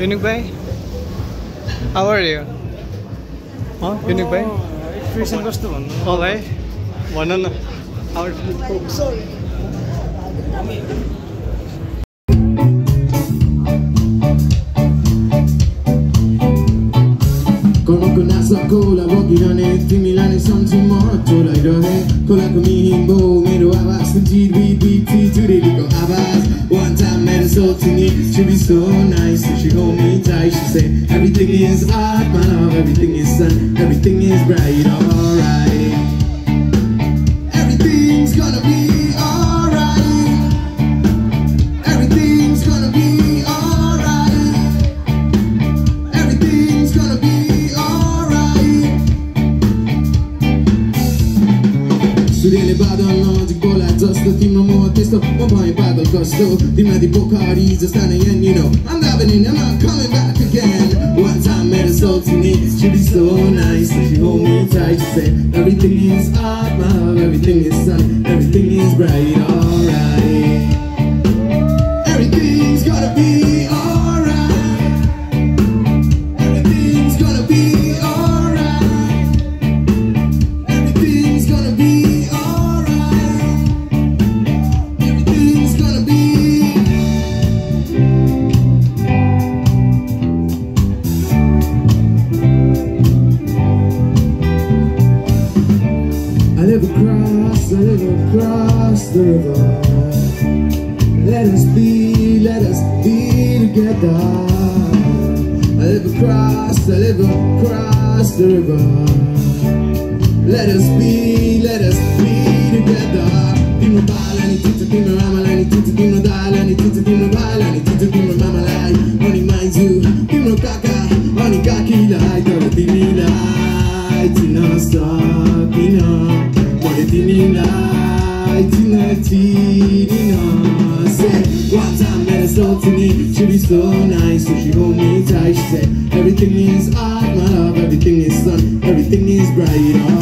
Unique भाइ How are you? Unique भाइ expression कस्तो भन्नु अँ भाइ भन न How are you? Conozco nasa cola, bokirane तिमीलाई नै सम्झिम टोलाइरहे खोलाको मिहिम्बो मेरो आवाज so nice. And she hold me tight, she said Everything is hot, my love. Everything is done. everything is bright. Alright. Everything's gonna be alright. Everything's gonna be alright. Everything's gonna be alright. Studier les bas d'un land, du gusto I'm buying by the gusto Dime di Bacardi's just standing You know I'm diving in I'm not coming back again One time met a soul to me. She be so nice She hold me tight She said everything is up Everything is sunny Everything is bright oh. I live across, I live across the river. Let us be, let us be together. I live across, I live across the river. Let us be, let us be together. Timo bala ni tito timo mama la ni tito timo dala ni tito timo bala ni tito timo mama la Only mind you, timo kaka, La, tina me She be so nice, so she hold me tight She said, everything is art, my love Everything is sun, everything is bright,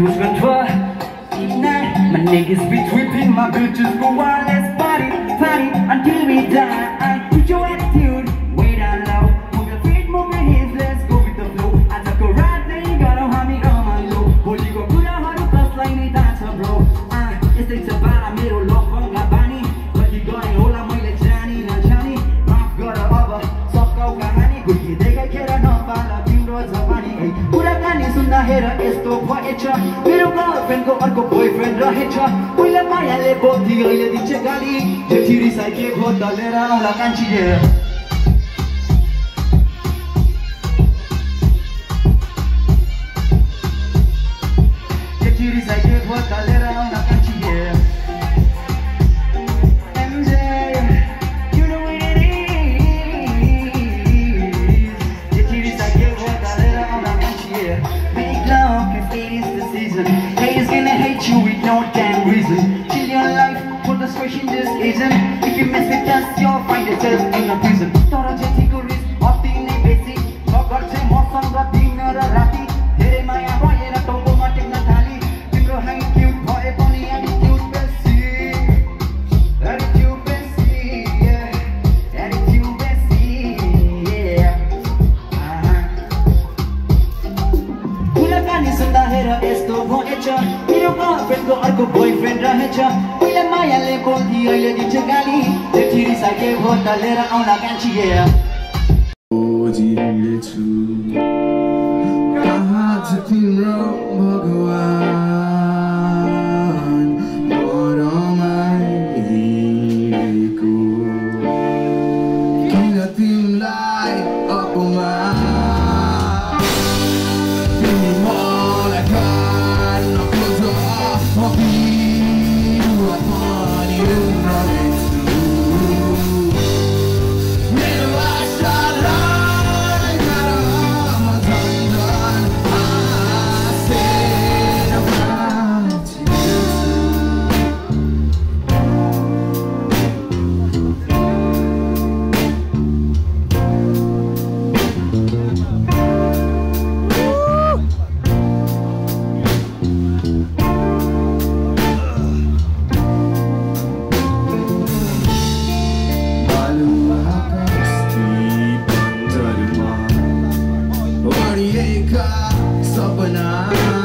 2023 My niggas be tripping, my bitches go wild. गर्लफ्रेन्डको अर्को boyfriend रहेछ पहिला मायाले बोल्थी अहिले दिन्छ गाली जेठी रिसाइ के भो दलेर होला कान्छी छैन प्रिजन तर जेठीको रिस अति नै बेसी चाहिँ मसँग दिन र राति धेरै माया भएर टाउकोमा टेक्न थाली तिम्रो हाई क्युट भए पनि एटिट्युड बेसी एटिट्युड बेसी एटिट्युड बेसी कुराकानी सुन्दा हेर यस्तो भएछ मेरो गर्लफ्रेन्डको अर्को बोयफ्रेन्ड रहेछ I gave her the letter on a ganchi, yeah. छु कहाँ छ तिम्रो भगवान् Sabana